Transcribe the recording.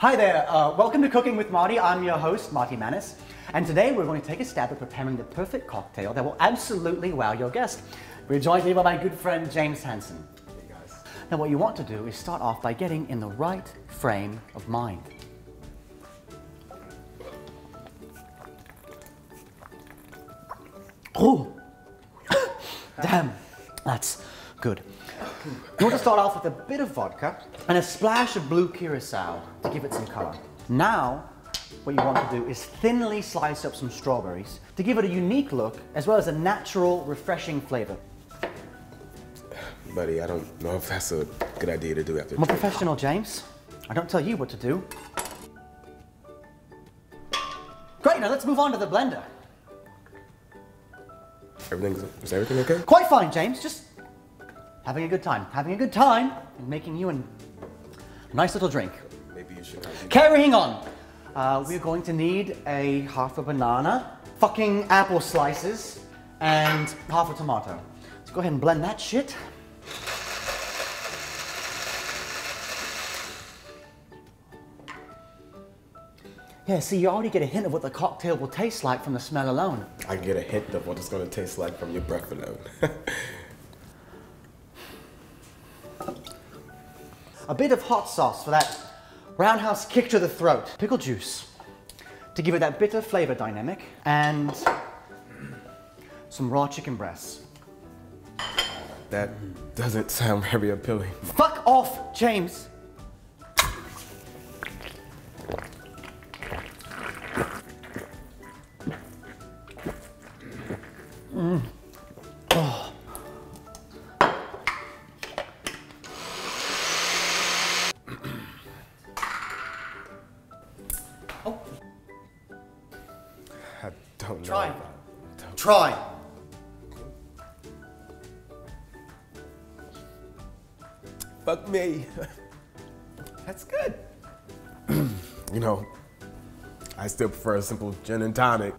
Hi there, uh, welcome to Cooking with Marty. I'm your host, Marty Manis. And today we're going to take a stab at preparing the perfect cocktail that will absolutely wow your guest. We're joined here by my good friend, James Hansen. Hey guys. Now what you want to do is start off by getting in the right frame of mind. Oh, damn, that's good. You want to start off with a bit of vodka and a splash of blue curacao to give it some color. Now, what you want to do is thinly slice up some strawberries to give it a unique look as well as a natural, refreshing flavor. Buddy, I don't know if that's a good idea to do after I'm a professional, James. I don't tell you what to do. Great, now let's move on to the blender. Everything's, is everything okay? Quite fine, James. Just having a good time. Having a good time and making you a nice little drink. Maybe you should Carrying on. Uh, we're going to need a half a banana, fucking apple slices, and half a tomato. Let's go ahead and blend that shit. Yeah, see, you already get a hint of what the cocktail will taste like from the smell alone. I get a hint of what it's gonna taste like from your breath alone. A bit of hot sauce for that roundhouse kick to the throat. Pickle juice to give it that bitter flavor dynamic. And some raw chicken breasts. that doesn't sound very appealing. Fuck off, James. Mm. Don't. Try. about- don't- try. Fuck me. That's good. you know, I still prefer a simple gin and tonic.